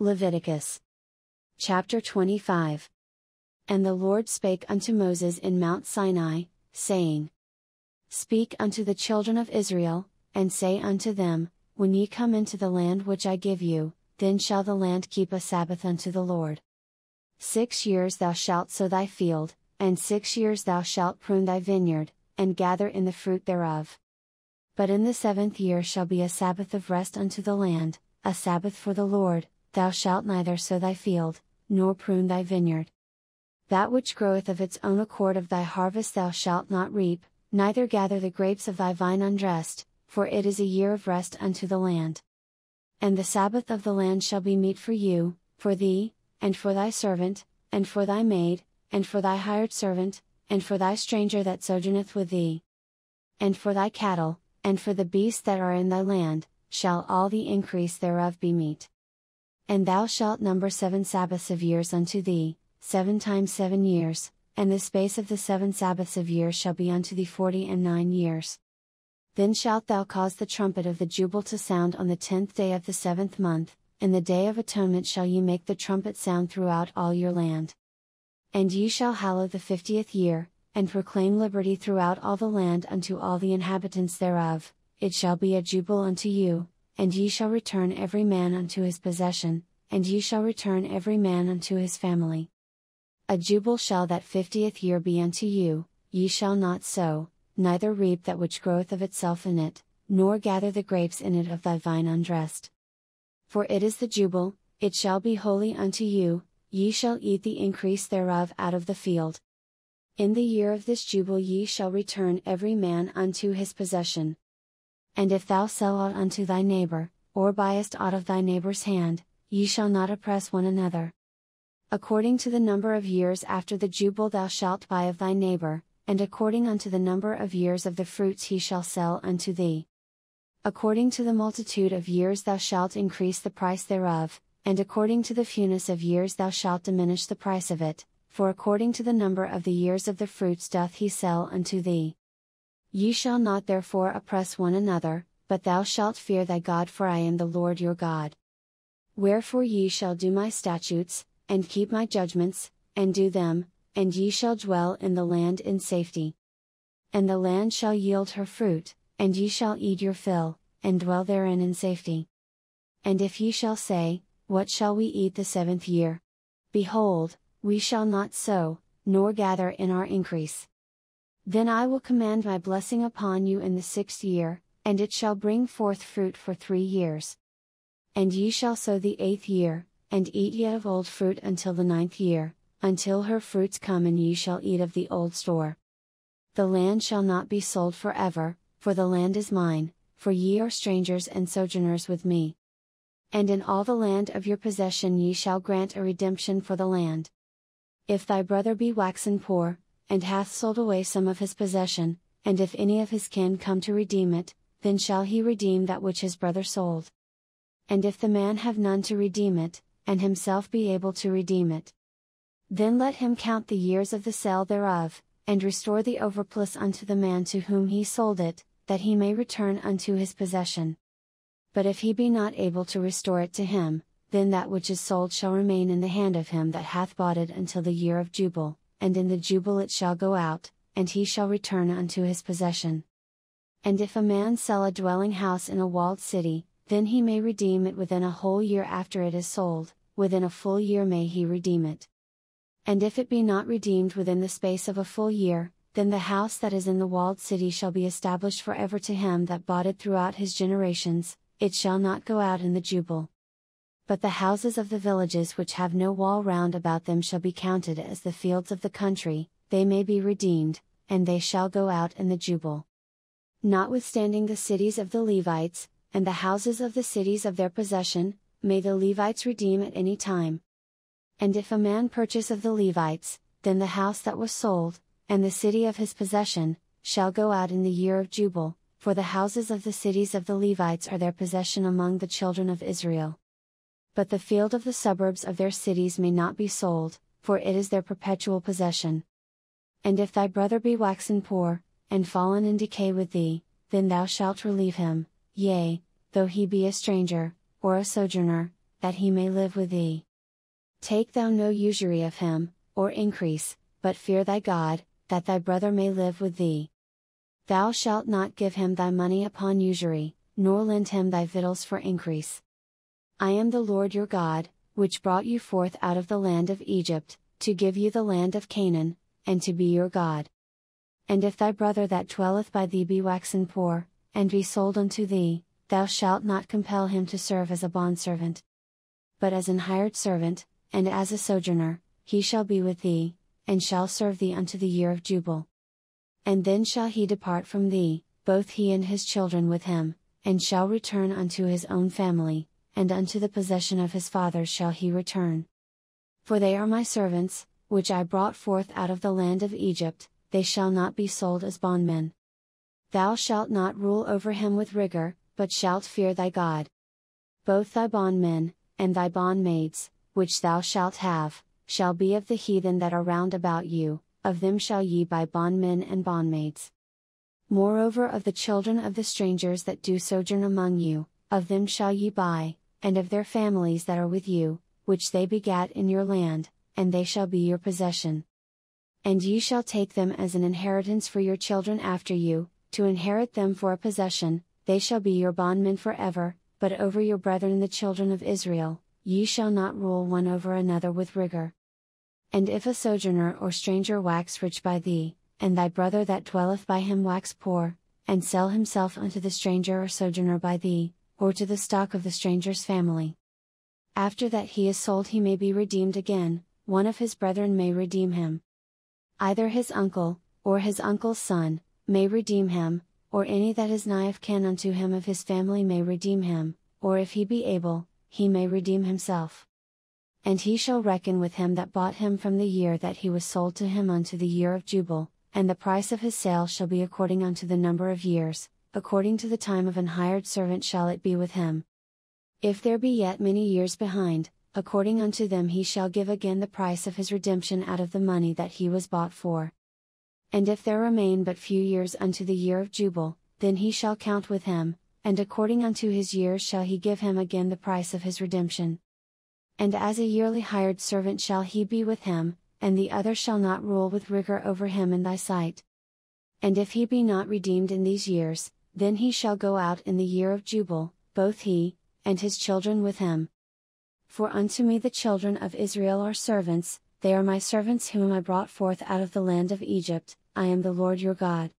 Leviticus. Chapter 25. And the Lord spake unto Moses in Mount Sinai, saying, Speak unto the children of Israel, and say unto them, When ye come into the land which I give you, then shall the land keep a Sabbath unto the Lord. Six years thou shalt sow thy field, and six years thou shalt prune thy vineyard, and gather in the fruit thereof. But in the seventh year shall be a Sabbath of rest unto the land, a Sabbath for the Lord, thou shalt neither sow thy field, nor prune thy vineyard. That which groweth of its own accord of thy harvest thou shalt not reap, neither gather the grapes of thy vine undressed, for it is a year of rest unto the land. And the Sabbath of the land shall be meat for you, for thee, and for thy servant, and for thy maid, and for thy hired servant, and for thy stranger that sojourneth with thee. And for thy cattle, and for the beasts that are in thy land, shall all the increase thereof be meat. And thou shalt number seven Sabbaths of years unto thee, seven times seven years, and the space of the seven Sabbaths of years shall be unto thee forty and nine years. Then shalt thou cause the trumpet of the jubile to sound on the tenth day of the seventh month, in the day of atonement shall ye make the trumpet sound throughout all your land. And ye shall hallow the fiftieth year, and proclaim liberty throughout all the land unto all the inhabitants thereof, it shall be a jubile unto you, and ye shall return every man unto his possession, and ye shall return every man unto his family. A jubile shall that fiftieth year be unto you, ye shall not sow, neither reap that which groweth of itself in it, nor gather the grapes in it of thy vine undressed. For it is the jubile, it shall be holy unto you, ye shall eat the increase thereof out of the field. In the year of this jubile ye shall return every man unto his possession. And if thou sell aught unto thy neighbor, or buyest aught of thy neighbor's hand, ye shall not oppress one another. According to the number of years after the jubile thou shalt buy of thy neighbor, and according unto the number of years of the fruits he shall sell unto thee. According to the multitude of years thou shalt increase the price thereof, and according to the fewness of years thou shalt diminish the price of it, for according to the number of the years of the fruits doth he sell unto thee. Ye shall not therefore oppress one another, but thou shalt fear thy God, for I am the Lord your God. Wherefore ye shall do my statutes, and keep my judgments, and do them, and ye shall dwell in the land in safety. And the land shall yield her fruit, and ye shall eat your fill, and dwell therein in safety. And if ye shall say, What shall we eat the seventh year? Behold, we shall not sow, nor gather in our increase. Then I will command my blessing upon you in the sixth year, and it shall bring forth fruit for three years. And ye shall sow the eighth year, and eat ye of old fruit until the ninth year, until her fruits come and ye shall eat of the old store. The land shall not be sold for ever, for the land is mine, for ye are strangers and sojourners with me. And in all the land of your possession ye shall grant a redemption for the land. If thy brother be waxen poor, and hath sold away some of his possession, and if any of his kin come to redeem it, then shall he redeem that which his brother sold. And if the man have none to redeem it, and himself be able to redeem it, then let him count the years of the sale thereof, and restore the overplus unto the man to whom he sold it, that he may return unto his possession. But if he be not able to restore it to him, then that which is sold shall remain in the hand of him that hath bought it until the year of jubile, and in the jubile it shall go out, and he shall return unto his possession. And if a man sell a dwelling house in a walled city, then he may redeem it within a whole year after it is sold, within a full year may he redeem it. And if it be not redeemed within the space of a full year, then the house that is in the walled city shall be established for ever to him that bought it throughout his generations, it shall not go out in the jubile. But the houses of the villages which have no wall round about them shall be counted as the fields of the country, they may be redeemed, and they shall go out in the jubile. Notwithstanding the cities of the Levites, and the houses of the cities of their possession, may the Levites redeem at any time. And if a man purchase of the Levites, then the house that was sold, and the city of his possession, shall go out in the year of jubile, for the houses of the cities of the Levites are their possession among the children of Israel but the field of the suburbs of their cities may not be sold, for it is their perpetual possession. And if thy brother be waxen poor, and fallen in decay with thee, then thou shalt relieve him, yea, though he be a stranger, or a sojourner, that he may live with thee. Take thou no usury of him, or increase, but fear thy God, that thy brother may live with thee. Thou shalt not give him thy money upon usury, nor lend him thy victuals for increase. I am the Lord your God, which brought you forth out of the land of Egypt, to give you the land of Canaan, and to be your God. And if thy brother that dwelleth by thee be waxen poor, and be sold unto thee, thou shalt not compel him to serve as a bondservant. But as an hired servant, and as a sojourner, he shall be with thee, and shall serve thee unto the year of jubile. And then shall he depart from thee, both he and his children with him, and shall return unto his own family, and unto the possession of his fathers shall he return. For they are my servants, which I brought forth out of the land of Egypt, they shall not be sold as bondmen. Thou shalt not rule over him with rigor, but shalt fear thy God. Both thy bondmen, and thy bondmaids, which thou shalt have, shall be of the heathen that are round about you, of them shall ye buy bondmen and bondmaids. Moreover of the children of the strangers that do sojourn among you, of them shall ye buy, and of their families that are with you, which they begat in your land, and they shall be your possession. And ye shall take them as an inheritance for your children after you, to inherit them for a possession, they shall be your bondmen for ever, but over your brethren the children of Israel, ye shall not rule one over another with rigor. And if a sojourner or stranger wax rich by thee, and thy brother that dwelleth by him wax poor, and sell himself unto the stranger or sojourner by thee, or to the stock of the stranger's family. After that he is sold, he may be redeemed again, one of his brethren may redeem him. Either his uncle, or his uncle's son, may redeem him, or any that is nigh of kin unto him of his family may redeem him, or if he be able, he may redeem himself. And he shall reckon with him that bought him from the year that he was sold to him unto the year of jubile, and the price of his sale shall be according unto the number of years, according to the time of an hired servant shall it be with him. If there be yet many years behind, according unto them he shall give again the price of his redemption out of the money that he was bought for. And if there remain but few years unto the year of jubile, then he shall count with him, and according unto his years shall he give him again the price of his redemption. And as a yearly hired servant shall he be with him, and the other shall not rule with rigor over him in thy sight. And if he be not redeemed in these years, then he shall go out in the year of jubile, both he, and his children with him. For unto me the children of Israel are servants, they are my servants whom I brought forth out of the land of Egypt, I am the Lord your God.